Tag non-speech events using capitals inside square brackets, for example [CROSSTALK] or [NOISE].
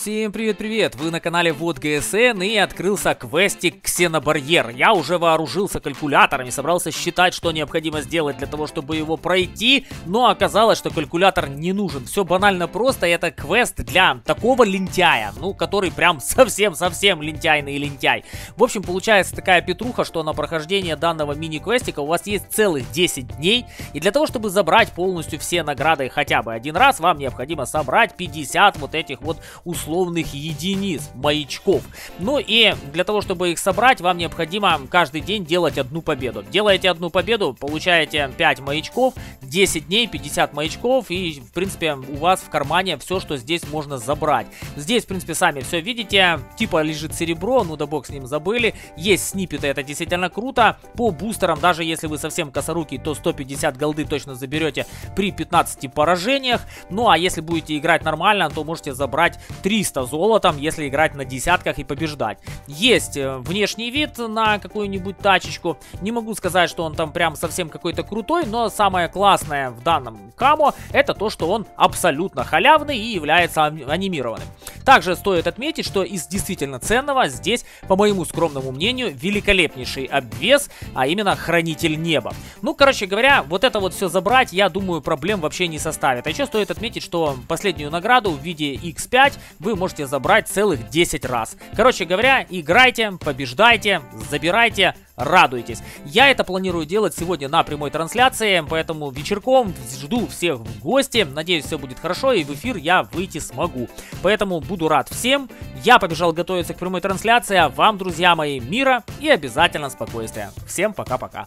Всем привет-привет! Вы на канале Вот ГСН и открылся квестик Ксенобарьер. Я уже вооружился калькулятором и собрался считать, что необходимо сделать для того, чтобы его пройти, но оказалось, что калькулятор не нужен. Все банально просто, это квест для такого лентяя, ну, который прям [LAUGHS] совсем-совсем лентяйный лентяй. В общем, получается такая петруха, что на прохождение данного мини-квестика у вас есть целых 10 дней, и для того, чтобы забрать полностью все награды хотя бы один раз, вам необходимо собрать 50 вот этих вот условий условных единиц, маячков. Ну и для того, чтобы их собрать, вам необходимо каждый день делать одну победу. Делаете одну победу, получаете 5 маячков, 10 дней, 50 маячков, и, в принципе, у вас в кармане все, что здесь можно забрать. Здесь, в принципе, сами все видите, типа лежит серебро, ну да бог с ним забыли. Есть снипеты, это действительно круто. По бустерам, даже если вы совсем косорукий, то 150 голды точно заберете при 15 поражениях. Ну а если будете играть нормально, то можете забрать 3 300 золотом, если играть на десятках и побеждать. Есть э, внешний вид на какую-нибудь тачечку. Не могу сказать, что он там прям совсем какой-то крутой, но самое классное в данном камо это то, что он абсолютно халявный и является анимированным. Также стоит отметить, что из действительно ценного здесь, по моему скромному мнению, великолепнейший обвес, а именно Хранитель Неба. Ну, короче говоря, вот это вот все забрать, я думаю, проблем вообще не составит. А еще стоит отметить, что последнюю награду в виде X5 вы можете забрать целых 10 раз. Короче говоря, играйте, побеждайте, забирайте, радуйтесь. Я это планирую делать сегодня на прямой трансляции, поэтому вечерком жду всех в гости. Надеюсь, все будет хорошо и в эфир я выйти смогу. Поэтому буду рад всем. Я побежал готовиться к прямой трансляции, а вам, друзья мои, мира и обязательно спокойствия. Всем пока-пока.